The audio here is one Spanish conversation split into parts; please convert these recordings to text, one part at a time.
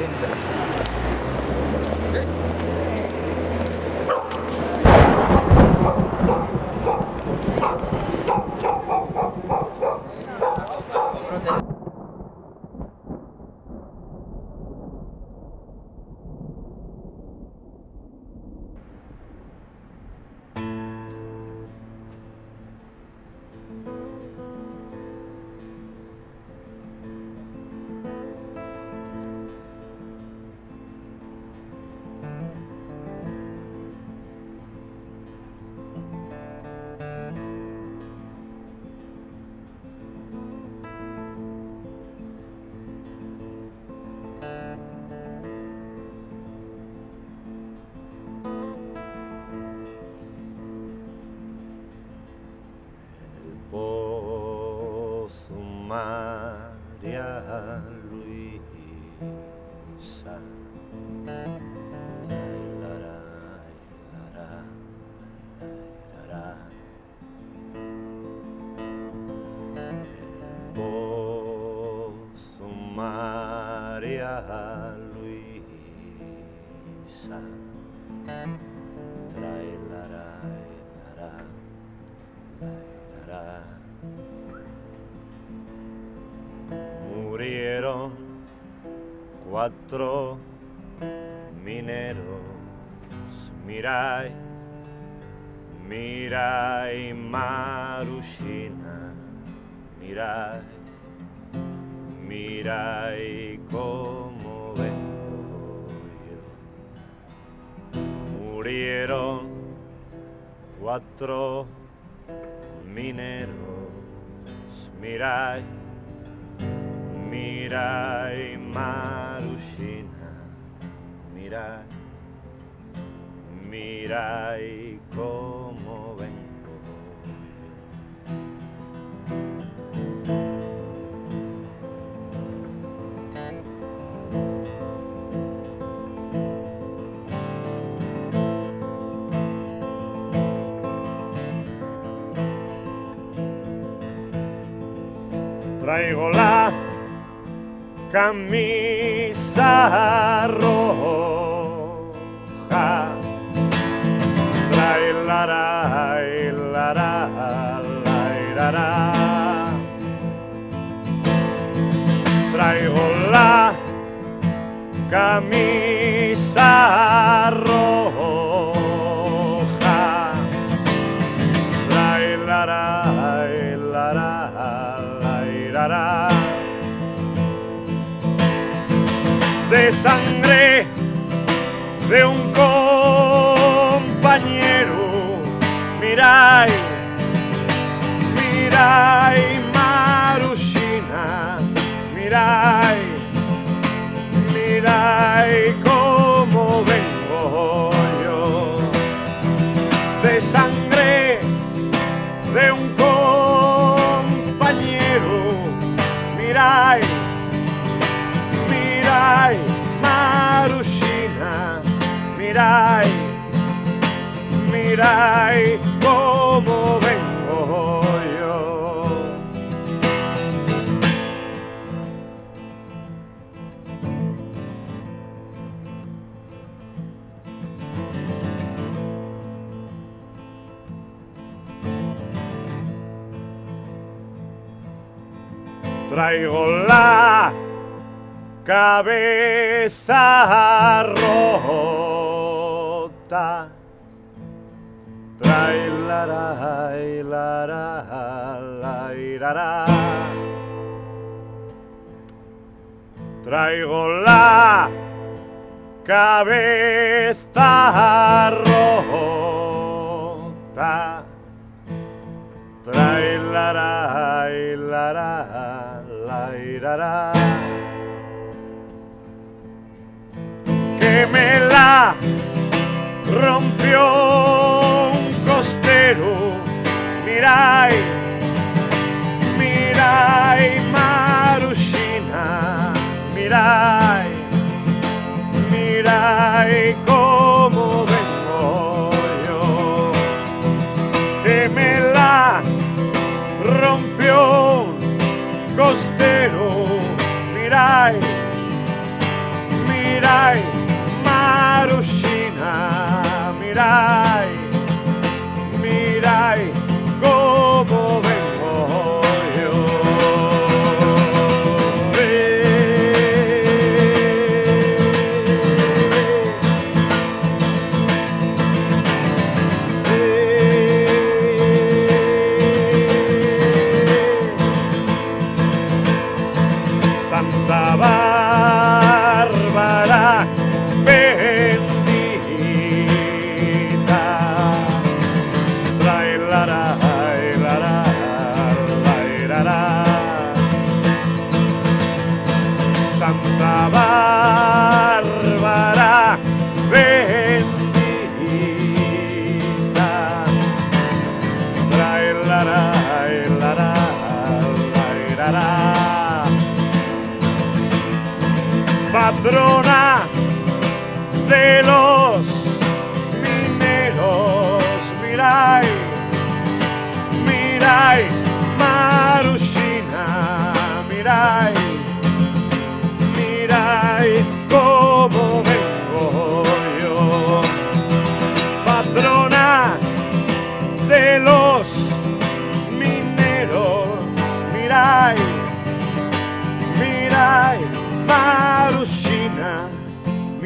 pozo María Luisa. El pozo María cuatro mineros, Mirai, Mirai Marushina, Mirai, Mirai como vengo yo. Murieron cuatro mineros, mirai, mirai Marushina, mirai, mirai cómo vengo. Traigo la camisa roja. Trae la ra, la ra, la ra, ra. Traigo la camisa roja. Trae la ra, la ra, la ra, de sangre de un compañero. Mirai, mirai Marushina, mirai, mirai cómo vengo yo. De sangre mirai, mirai cómo vengo yo. Traigo la cabeza rota. Trae la ra, la ra, la ra, ra. Traigo la cabeza rota. Trae la ra, la ra, la ra, ra. Que me la rompió un costero. Mirai, mirai Marushina, mirai, mirai cómo vengo yo. Que me la rompió Mirai, mirai cómo vengo yo. Santa Bárbara Santa Bárbara bendita. Trae la la, la la, la la, patrona.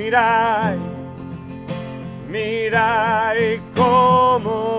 mirai, mirai cómo